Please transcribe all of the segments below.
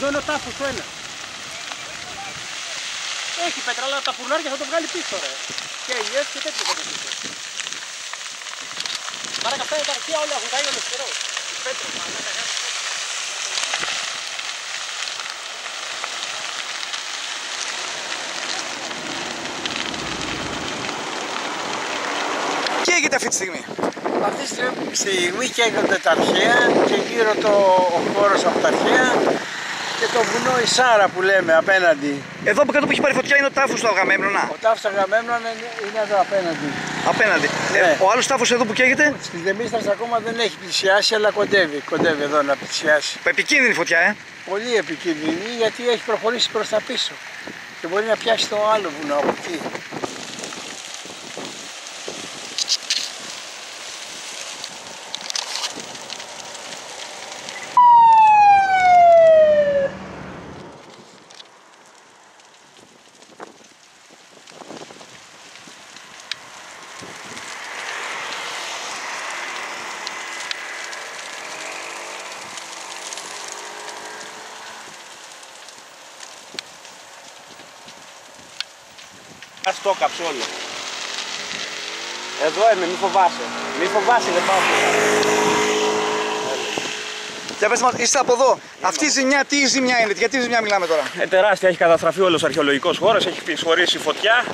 Εδώ είναι ο τάφος του ένα. Έχει πέτρα, αλλά τα πουρνάρια θα το βγάλει πίσω ρε. Και ελιές και τέτοιο θα το πίσω. Άρα και αυτά τα αρχεία όλα έχουν καεί όλος καιρό. Οι πέτρες, μαλάκα, κάτι. Τι έγινε αυτή τη στιγμή; Αυτή τη στιγμή καίγονται τα αρχαία και γύρω το, ο χώρος από τα αρχαία και το βουνό η Σάρα που λέμε απέναντι. Εδώ από κάτω που έχει πάρει φωτιά είναι ο τάφος του Αγαμέμνονα. Ο τάφος Αγαμέμνων είναι, είναι εδώ απέναντι. Απέναντι. Ναι. Ε, ο άλλος τάφος εδώ που καίγεται; Στη Δεμίστρας ακόμα δεν έχει πλησιάσει αλλά κοντεύει, κοντεύει εδώ να πλησιάσει. Επικίνδυνη φωτιά, ε. Πολύ επικίνδυνη γιατί έχει προχωρήσει προς τα πίσω και μπορεί να πιάσει το άλλο βουνό από εκεί. Το κάψω όλο. Εδώ είμαι, μη φοβάσαι. Μη φοβάσαι, δεν πάω. Για πες μας, είστε από εδώ. Αυτή η ζημιά, τι ζημιά είναι, για τι ζημιά μιλάμε τώρα; Ε, τεράστια, έχει καταστραφεί όλος ο αρχαιολογικός χώρος, έχει φυσφορήσει φωτιά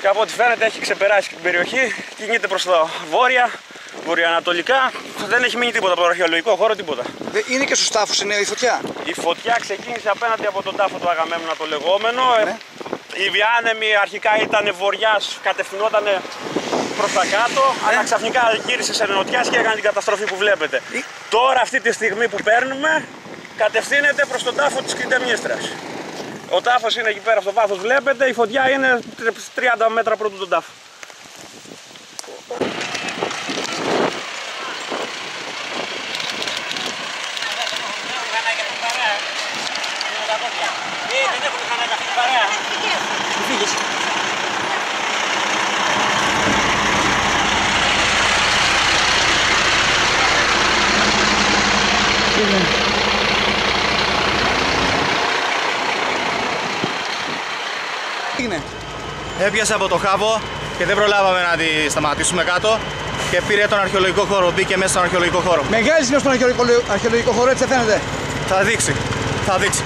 και από ό,τι φαίνεται έχει ξεπεράσει την περιοχή, κινείται προς τα βόρεια, βορειοανατολικά. Δεν έχει μείνει τίποτα από τον αρχαιολογικό χώρο, τίποτα. Δε- Είναι και στους τάφους είναι η φωτιά; Η φωτιά ξεκίνησε απέναντι από τον τάφο του Αγαμέμνονα το λεγόμενο. Ε, Ναι. Οι διάνεμοι αρχικά ήταν βορειάς, κατευθυνόταν προς τα κάτω, αλλά ξαφνικά γύρισε σε νοτιάς και έκανε την καταστροφή που βλέπετε. Ε. Τώρα αυτή τη στιγμή που παίρνουμε, κατευθύνεται προς τον τάφο της Κρητεμίστρας. Ο τάφος είναι εκεί πέρα στο βάθος βλέπετε, η φωτιά είναι 30 μέτρα πρώτου τον τάφο. Τι είναι. Έπιασε από το χάβο και δεν προλάβαμε να τη σταματήσουμε κάτω και πήρε τον αρχαιολογικό χώρο, μπήκε μέσα στον αρχαιολογικό χώρο. Μεγάλη ζημιά στον αρχαιολογικό, αρχαιολογικό χώρο, έτσι δεν φαίνεται; Θα δείξει, θα δείξει.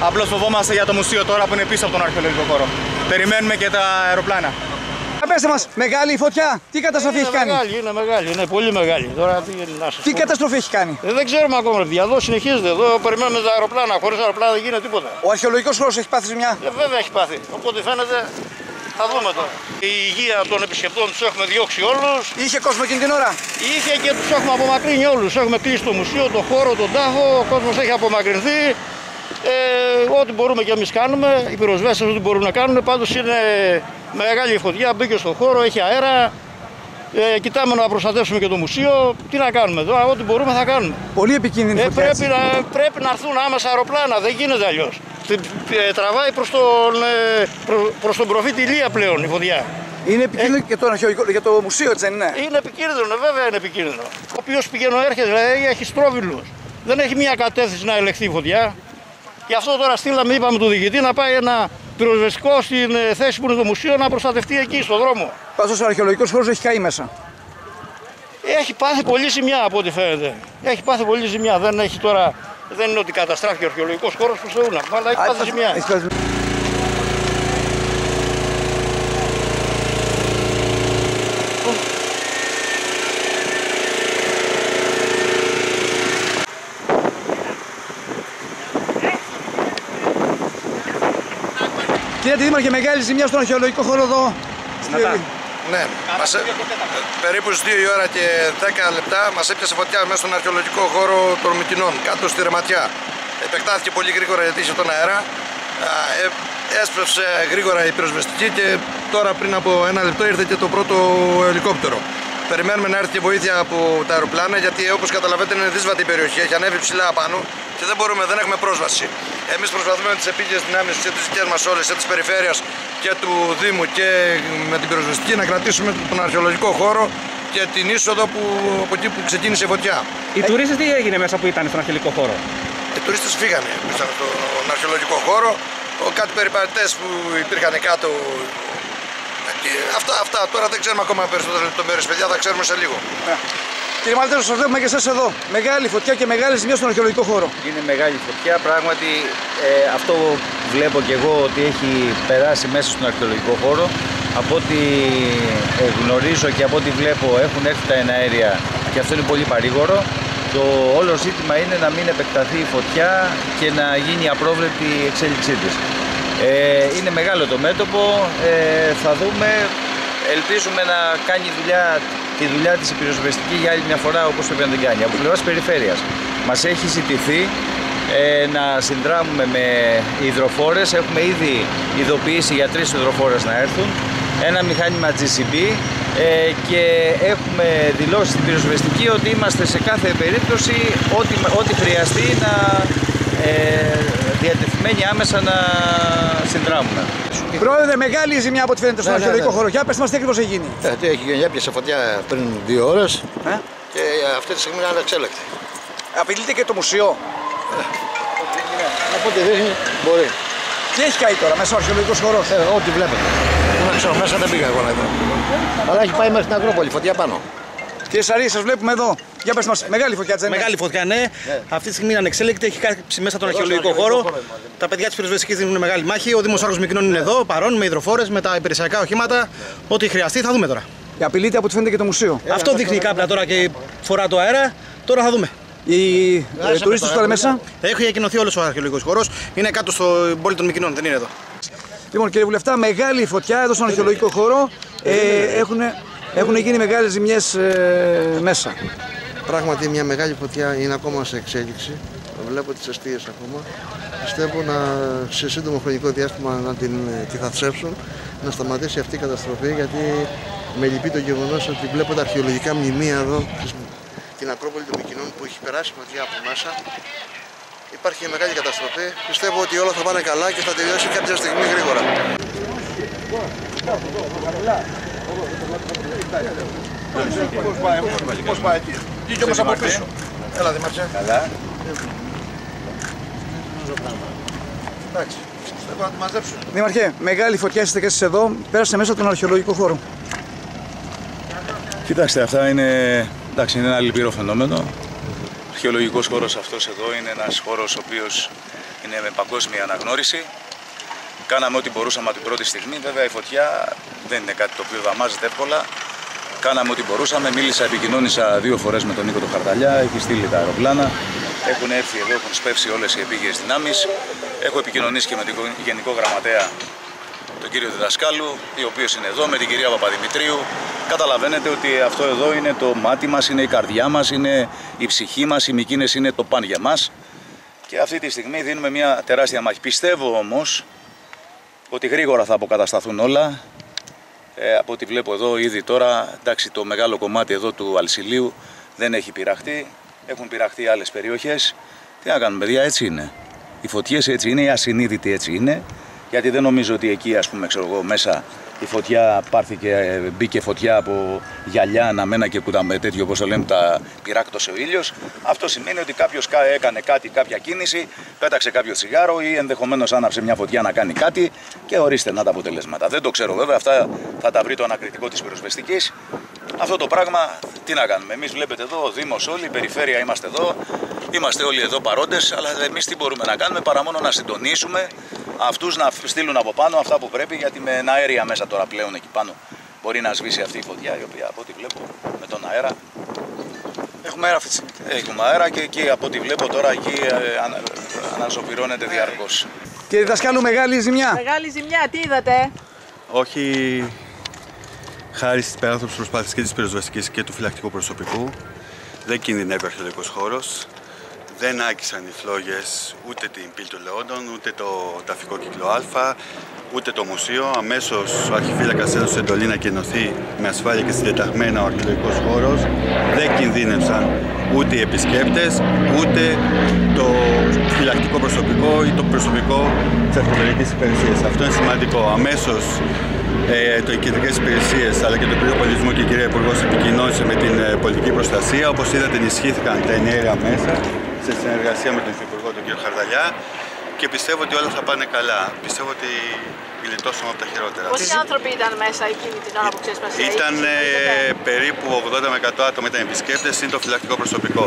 Απλώς φοβόμαστε για το μουσείο τώρα που είναι πίσω από τον αρχαιολογικό χώρο. Περιμένουμε και τα αεροπλάνα. Για πέστε μας, μεγάλη η φωτιά, τι καταστροφή έχει κάνει; μεγάλη, είναι μεγάλη, είναι πολύ μεγάλη. Τώρα τι να σας Τι πω. καταστροφή έχει κάνει; Ε, δεν ξέρουμε ακόμα, παιδιά. Εδώ συνεχίζεται. Εδώ περιμένουμε τα αεροπλάνα. Χωρίς αεροπλάνα δεν γίνεται τίποτα. Ο αρχαιολογικός χώρος έχει πάθει ζημιά; Ε, βέβαια έχει πάθει. Οπότε φαίνεται. Θα δούμε τώρα. Η υγεία των επισκεπτών τους έχουμε διώξει όλους. Είχε κόσμο εκείνη την ώρα; Είχε και τους έχουμε απομακρύνει όλους. Έχουμε κλείσει το μουσείο, το χώρο, τον τάφο. Ο κόσμος έχει απομακρυνθεί. Ε, ό,τι μπορούμε και εμείς κάνουμε. Οι πυροσβέστες ό,τι μπορούν να κάνουν. Πάντως είναι μεγάλη η φωτιά. Μπήκε στο χώρο, έχει αέρα. Ε, κοιτάμε να προστατεύσουμε και το μουσείο. Τι να κάνουμε τώρα, ό,τι μπορούμε θα κάνουμε. Πολύ επικίνδυνη Ε, φωτιά. πρέπει, έτσι. να, πρέπει να έρθουν άμεσα αεροπλάνα, δεν γίνεται αλλιώς. τραβάει προς τον, ε, προ, προς τον προφήτη Ηλία πλέον η φωτιά. Είναι επικίνδυνο για το, αρχαιολογικό, για το μουσείο, έτσι δεν είναι; Είναι επικίνδυνο, βέβαια είναι επικίνδυνο. Ο οποίος πηγαίνει έρχεται, δηλαδή έχει στρόβιλους. Δεν έχει μια κατεύθυνση να ελεγχθεί η φωτιά. Γι' αυτό τώρα στείλαμε, είπαμε του διοικητή να πάει ένα πυροσβεστικό στην ε, θέση που είναι το μουσείο να προστατευτεί εκεί στον δρόμο. Πάντως ο αρχαιολογικός χώρος έχει καεί μέσα. Έχει πάθει πολύ ζημιά από ό,τι φαίνεται. Έχει πάθει πολύ ζημιά. Δεν έχει τώρα. Δεν είναι ότι καταστράφηκε ο αρχαιολογικός χώρος που Θεού να αλλά έχει πάθει ζημιά. Δήμαρχε, μεγάλη ζημιά στον αρχαιολογικό χώρο εδώ. στη- Ναι, μας, ε, περίπου στις 2 η ώρα και 10 λεπτά μας έπιασε φωτιά μέσα στον αρχαιολογικό χώρο των Μυτινών, κάτω στη Ρεματιά. Επεκτάθηκε πολύ γρήγορα γιατί είχε τον αέρα. Α, ε, έσπευσε γρήγορα η πυροσβεστική και τώρα πριν από ένα λεπτό ήρθε και το πρώτο ελικόπτερο. Περιμένουμε να έρθει και βοήθεια από τα αεροπλάνα γιατί όπως καταλαβαίνετε είναι δύσβατη η περιοχή, έχει ανέβει ψηλά πάνω και δεν μπορούμε, δεν έχουμε πρόσβαση. Εμείς προσπαθούμε με τις επίγειες δυνάμεις και τις δικές μας όλες, και της περιφέρειας και του Δήμου και με την πυροσβεστική να κρατήσουμε τον αρχαιολογικό χώρο και την είσοδο που, από εκεί που ξεκίνησε η φωτιά. Οι τουρίστες τι έγινε μέσα που ήταν στον αρχαιολογικό χώρο; οι τουρίστες φύγανε στον αρχαιολογικό χώρο. Ο, κάτι περιπατητές που υπήρχαν κάτω. Και αυτά, αυτά τώρα δεν ξέρουμε ακόμα περισσότερες λεπτομέρειες, παιδιά, θα ξέρουμε σε λίγο. Κύριε Μαλτέρο, σας βλέπουμε και εσάς εδώ. Μεγάλη φωτιά και μεγάλη ζημιά στον αρχαιολογικό χώρο. Είναι μεγάλη φωτιά. Πράγματι, ε, αυτό βλέπω και εγώ ότι έχει περάσει μέσα στον αρχαιολογικό χώρο. Από ό,τι ε, γνωρίζω και από ό,τι βλέπω έχουν έρθει τα εναέρια και αυτό είναι πολύ παρήγορο. Το όλο ζήτημα είναι να μην επεκταθεί η φωτιά και να γίνει απρόβλεπτη η εξέλιξή της. Ε, είναι μεγάλο το μέτωπο, ε, θα δούμε, ελπίζουμε να κάνει δουλειά, τη δουλειά της η πυροσβεστική για άλλη μια φορά όπως πρέπει να την κάνει. Από πλευράς περιφέρειας. Μας έχει ζητηθεί ε, να συνδράμουμε με υδροφόρες, έχουμε ήδη ειδοποιήσει για τρεις υδροφόρες να έρθουν, ένα μηχάνημα GCB ε, και έχουμε δηλώσει στην πυροσβεστική ότι είμαστε σε κάθε περίπτωση ό,τι, ό,τι χρειαστεί να ε, διατεθειμένοι άμεσα να συνδράμουμε. Πρόεδρε, μεγάλη ζημιά από ό,τι φαίνεται στον Ναι, ναι, αρχαιολογικό ναι. χώρο. Για πες μας τι ακριβώς έχει γίνει. Ε, τι έχει γίνει, έπιασε φωτιά πριν δύο ώρες Ε; και αυτή τη στιγμή είναι ανεξέλεκτη. Απειλείται και το μουσείο. Από ό,τι δείχνει μπορεί. Τι έχει καεί τώρα μέσα στο αρχαιολογικός χώρος; Ε, ό,τι βλέπετε. Πού να ξέρω, μέσα δεν πήγα εγώ να δω. Αλλά έχει πάει μέχρι την Ακρόπολη, φωτιά πάνω. Κύριε Σαρή, σα βλέπουμε εδώ. Για πες μας, μεγάλη φωτιά της δεν είναι? Μεγάλη φωτιά, ναι. Αυτή τη στιγμή είναι ανεξέλεκτη, έχει κάψει μέσα τον αρχαιολογικό χώρο. Τα παιδιά τη πυροσβεστική δίνουν μεγάλη μάχη. Ο Δήμο Άργο Μικνών είναι εδώ, παρόν, με υδροφόρε, με τα υπηρεσιακά οχήματα. Ό,τι χρειαστεί θα δούμε τώρα. Απειλείται από ό,τι φαίνεται και το μουσείο. Αυτό δείχνει η κάπλα τώρα και φορά το αέρα. Τώρα θα δούμε. Οι ε, τουρίστες τώρα μέσα. Έχει διακοινωθεί όλο ο αρχαιολογικό χώρο. Είναι κάτω στο πόλη των Μικνών, δεν είναι εδώ. Λοιπόν, κύριε Βουλευτά, μεγάλη φωτιά εδώ στον αρχαιολογικό χώρο. Ε, έχουν, έχουν γίνει μεγάλες ζημιές ε, μέσα. Πράγματι μια μεγάλη φωτιά είναι ακόμα σε εξέλιξη. Βλέπω τις αιστείες ακόμα. Πιστεύω να σε σύντομο χρονικό διάστημα να την, τη θαψεύσουν, να σταματήσει αυτή η καταστροφή γιατί με λυπεί το γεγονός ότι βλέπω τα αρχαιολογικά μνημεία εδώ της- την Ακρόπολη των Μικινών που έχει περάσει φωτιά από μέσα. Υπάρχει μια μεγάλη καταστροφή. Πιστεύω ότι όλα θα πάνε καλά και θα τελειώσει κάποια στιγμή γρήγορα. Πώς πάει εκεί. Βγήκε όμως από πίσω. Έλα Δημαρχέ. Καλά. Εντάξει. Πιστεύω να τη μαζέψουν. Δήμαρχε, μεγάλη φωτιά είστε και εσείς εδώ. Πέρασε μέσα από τον αρχαιολογικό χώρο. Κοιτάξτε, αυτά είναι, εντάξει, είναι ένα λυπηρό φαινόμενο. Ο αρχαιολογικός χώρος αυτός εδώ είναι ένας χώρος ο οποίος είναι με παγκόσμια αναγνώριση. Κάναμε ό,τι μπορούσαμε από την πρώτη στιγμή. Βέβαια, η φωτιά δεν είναι κάτι το οποίο δαμάζεται εύκολα. Κάναμε ό,τι μπορούσαμε. Μίλησα, επικοινώνησα δύο φορές με τον Νίκο το Χαρταλιά. Έχει στείλει τα αεροπλάνα. Έχουν έρθει εδώ, έχουν σπεύσει όλες οι επίγειες δυνάμεις. Έχω επικοινωνήσει και με τον Γενικό Γραμματέα τον κύριο Διδασκάλου, ο οποίος είναι εδώ με την κυρία Παπαδημητρίου. Καταλαβαίνετε ότι αυτό εδώ είναι το μάτι μας, είναι η καρδιά μας, είναι η ψυχή μας, οι μικίνες είναι το παν για μας. Και αυτή τη στιγμή δίνουμε μια τεράστια μάχη. Πιστεύω όμως ότι γρήγορα θα αποκατασταθούν όλα. Ε, από ό,τι βλέπω εδώ ήδη τώρα, εντάξει το μεγάλο κομμάτι εδώ του Αλσιλίου δεν έχει πειραχτεί. Έχουν πειραχτεί άλλες περιοχές. Τι να κάνουμε παιδιά, έτσι είναι. Οι φωτιές έτσι είναι, οι ασυνείδητοι έτσι είναι. Γιατί δεν νομίζω ότι εκεί, ας πούμε, ξέρω εγώ, μέσα η φωτιά πάρθηκε, ε, μπήκε φωτιά από γυαλιά, αναμένα και κουταμέ τέτοιο όπως το λέμε τα πυράκτωσε ο ήλιος. Αυτό σημαίνει ότι κάποιος κα- έκανε κάτι, κάποια κίνηση, πέταξε κάποιο τσιγάρο ή ενδεχομένως άναψε μια φωτιά να κάνει κάτι και ορίστε να τα αποτελέσματα. Δεν το ξέρω βέβαια, αυτά θα τα βρει το ανακριτικό της πυροσβεστικής. Αυτό το πράγμα τι να κάνουμε. Εμείς βλέπετε εδώ, ο Δήμος όλοι, η περιφέρεια είμαστε εδώ, είμαστε όλοι εδώ παρόντες, αλλά εμείς τι μπορούμε να κάνουμε παρά μόνο να συντονίσουμε αυτούς να στείλουν από πάνω αυτά που πρέπει, γιατί με ένα αέρια μέσα τώρα πλέον εκεί πάνω μπορεί να σβήσει αυτή η φωτιά, η οποία από ό,τι βλέπω με τον αέρα Έχουμε αέρα αυτή τη στιγμή. Έχουμε αέρα και εκεί από ό,τι βλέπω τώρα εκεί ε, ανα- αναζωπυρώνεται διαρκώς. Κύριε Δασκάλου, μεγάλη ζημιά. Μεγάλη ζημιά, τι είδατε; Όχι χάρη στις περάθροπε προσπάθειες και τη πυροσβεστική και του φυλακτικού προσωπικού, δεν κινδυνεύει ο αρχαιολογικός χώρος. Δεν άκησαν οι φλόγες ούτε την πύλη των Λεόντων, ούτε το ταφικό κύκλο Α, ούτε το μουσείο. Αμέσως ο αρχιφύλακας έδωσε εντολή να κενωθεί με ασφάλεια και συντεταγμένα ο αρχαιολογικός χώρος. Δεν κινδύνευσαν ούτε οι επισκέπτες, ούτε το φυλακτικό προσωπικό ή το προσωπικό της αρχαιολογικής υπηρεσίας. Αυτό είναι σημαντικό. Αμέσως ε, το οι κεντρικές υπηρεσίες αλλά και το Υπουργείο Πολιτισμού και η κυρία Υπουργός επικοινώνησε με την ε, πολιτική προστασία. Όπως είδατε, ενισχύθηκαν τα ενέργεια μέσα σε συνεργασία με τον Υφυπουργό, τον κ. χαρδαλιά και πιστεύω ότι όλα θα πάνε καλά. Πιστεύω ότι γλιτώσαμε από τα χειρότερα. Πόσοι άνθρωποι ήταν μέσα εκείνη την ώρα που ξέσπασε. Ήταν Είχε ε, περίπου 80 με 100 άτομα ήταν επισκέπτες, είναι το φυλακτικό προσωπικό.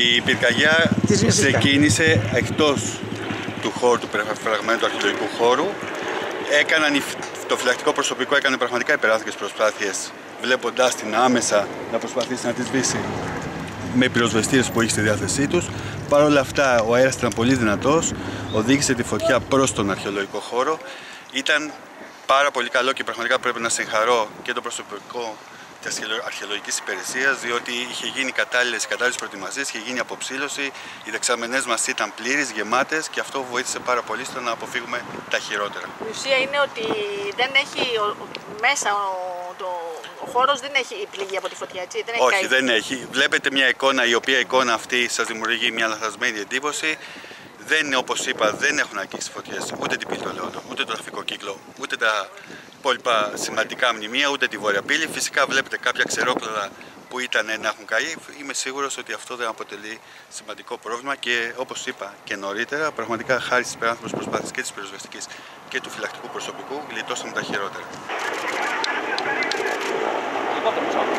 Η πυρκαγιά Τι σημαίνει ήταν; ξεκίνησε εκτός του χώρου του φραγμένου του αρχαιολογικού χώρου. Έκαναν, οι- το φυλακτικό προσωπικό έκανε πραγματικά υπεράθηκες προσπάθειες βλέποντάς την άμεσα να προσπαθήσει να τη σβήσει με πυροσβεστήρες που είχε στη διάθεσή τους. Παρ' όλα αυτά ο αέρας ήταν πολύ δυνατός, οδήγησε τη φωτιά προς τον αρχαιολογικό χώρο. Ήταν πάρα πολύ καλό και πραγματικά πρέπει να συγχαρώ και το προσωπικό της αρχαιολο- αρχαιολογικής υπηρεσίας διότι είχε γίνει κατάλληλες, κατάλληλες προετοιμασίες, είχε γίνει αποψήλωση, οι δεξαμενές μας ήταν πλήρεις, γεμάτες και αυτό βοήθησε πάρα πολύ στο να αποφύγουμε τα χειρότερα. Η ουσία είναι ότι δεν έχει ο- ο- μέσα ο, το, ο χώρος δεν έχει πληγεί από τη φωτιά, έτσι. Δεν έχει Όχι, καεί. δεν έχει. Βλέπετε μια εικόνα η οποία εικόνα αυτή σας δημιουργεί μια λαθασμένη εντύπωση. Δεν, όπως είπα, δεν έχουν αγγίξει φωτιές ούτε την πύλη των Λεόντων, ούτε το τραφικό κύκλο, ούτε τα υπόλοιπα σημαντικά μνημεία, ούτε τη Βόρεια Πύλη. Φυσικά βλέπετε κάποια ξερόκλαδα που ήταν να έχουν καεί. Είμαι σίγουρος ότι αυτό δεν αποτελεί σημαντικό πρόβλημα και όπως είπα και νωρίτερα, πραγματικά χάρη στις περάνθρωπες προσπάθειες και της πυροσβεστικής και του φυλακτικού προσωπικού, γλιτώσαμε τα χειρότερα. Σε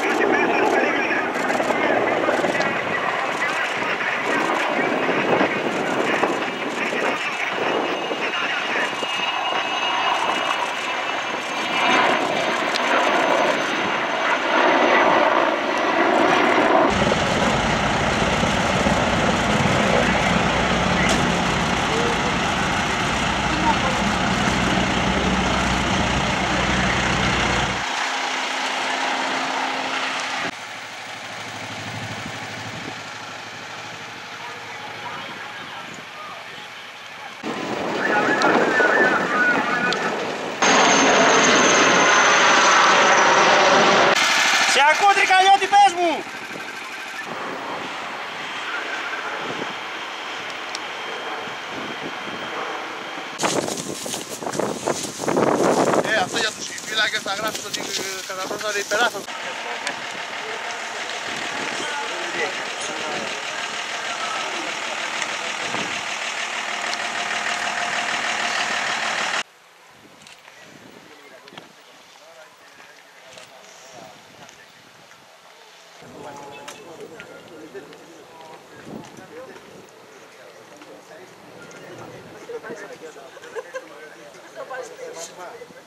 sta grasso di Casarosa liberato. Thank este. you.